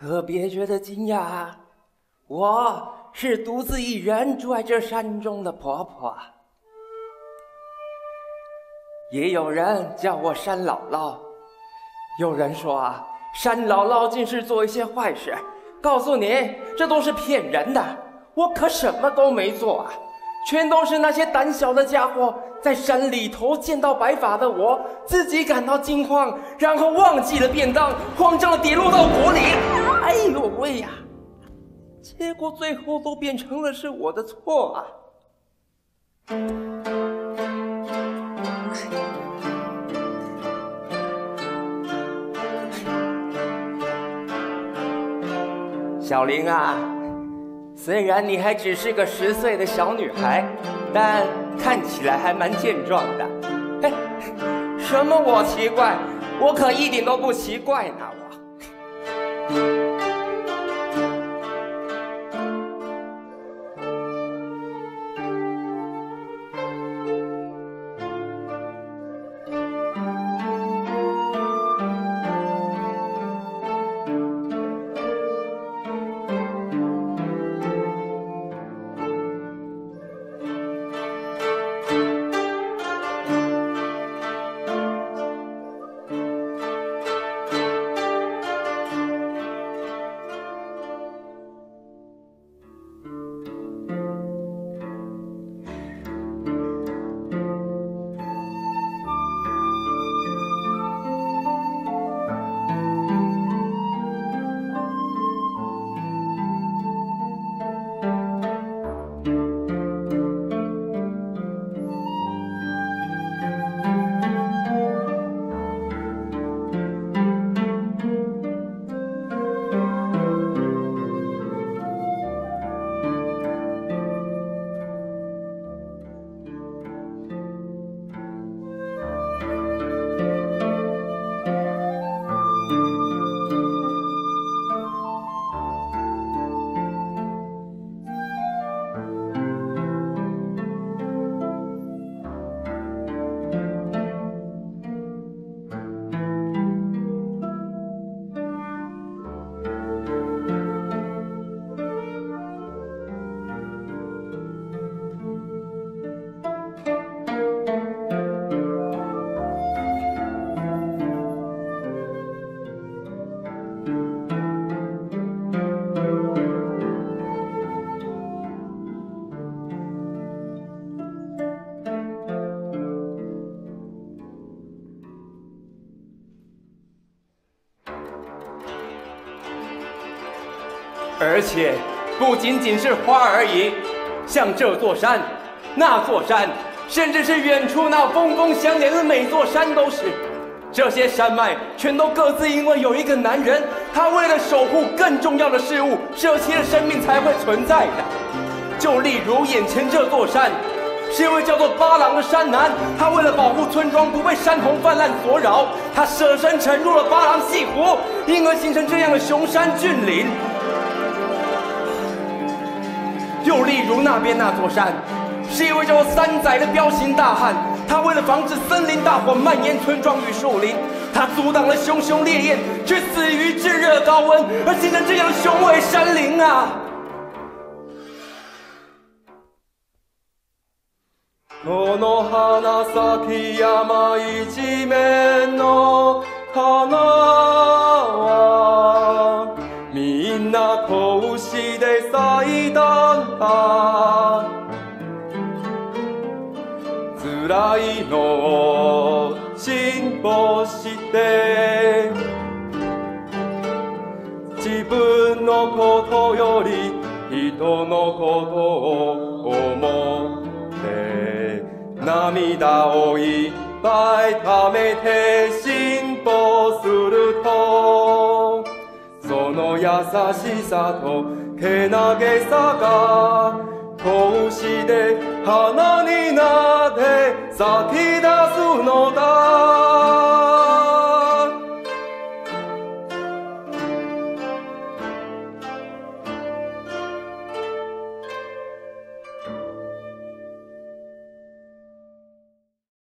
可别觉得惊讶，我是独自一人住在这山中的婆婆。也有人叫我山姥姥，有人说啊，山姥姥尽是做一些坏事。告诉你，这都是骗人的，我可什么都没做啊，全都是那些胆小的家伙在山里头见到白发的我，自己感到惊慌，然后忘记了便当，慌张的跌落到谷里。哎呦喂呀！结果最后都变成了是我的错啊。小玲啊，虽然你还只是个十岁的小女孩，但看起来还蛮健壮的。嘿，什么我奇怪？我可一点都不奇怪呢，而且不仅仅是花而已，像这座山、那座山，甚至是远处那峰峰相连的每座山都是。这些山脉全都各自因为有一个男人，他为了守护更重要的事物，舍弃了生命才会存在的。就例如眼前这座山，是一位叫做八郎的山男，他为了保护村庄不被山洪泛滥所扰，他舍身沉入了八郎溪湖，因而形成这样的雄山峻岭。例如那边那座山，是一位叫做三仔的彪形大汉，他为了防止森林大火蔓延村庄与树林，他阻挡了熊熊烈焰，却死于炙热高温，而形成这样雄伟山林啊！この花咲山一面の 辛いの辛抱して自分のことより人のことを思って涙をいっぱいためて辛抱するとその優しさとけなげさが子牛で花になって咲き出すのだ。